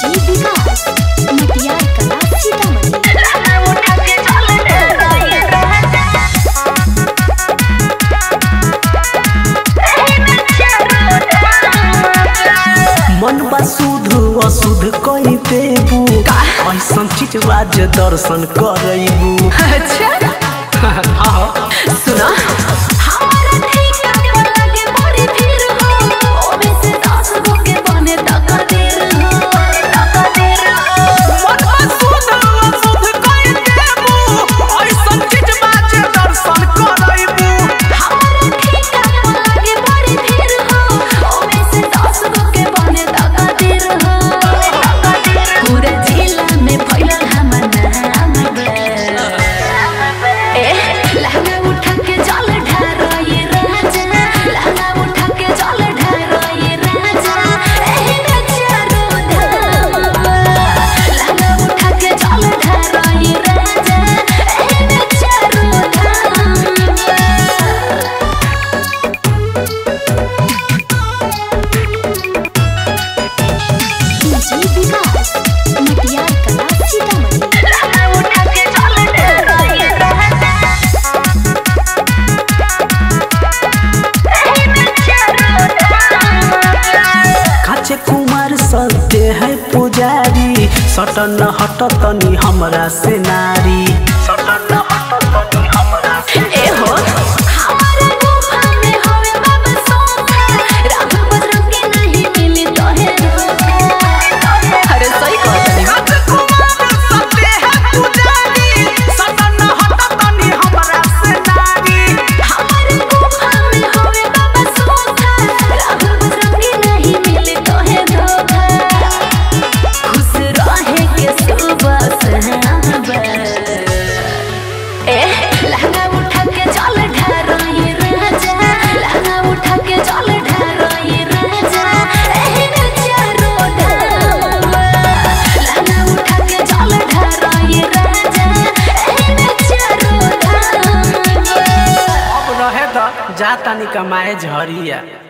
जी विकास मटियार कला कैबू ऐसन चीज़ राज दर्शन करेबू। अच्छा। पुजारी हटतनी हमारा तनी हमरा से नारी धाम बा अब रहे त जा तनी कमाए झरिया।